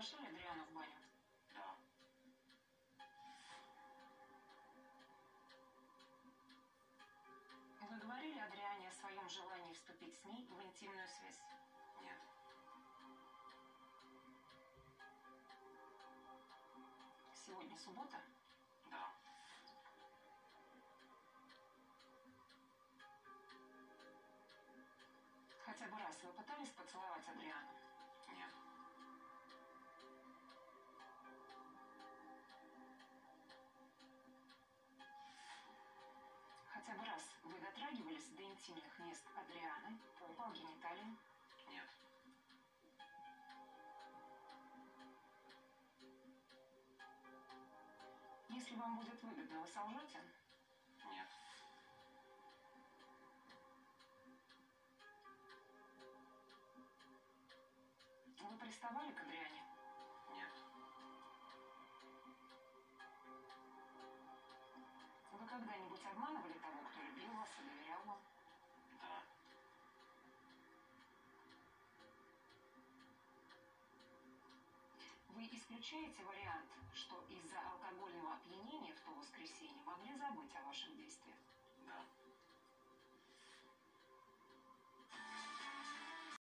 приглашали Адриана в баню? Да. Вы говорили Адриане о своем желании вступить с ней в интимную связь? Нет. Сегодня суббота? Да. Хотя бы раз вы пытались поцеловать попа, гениталии? Нет. Если вам будет выгодно, вы солжете? Нет. Вы приставали к Адриане? Нет. Вы когда-нибудь обманывали того, исключаете вариант, что из-за алкогольного опьянения в то воскресенье могли забыть о ваших детях?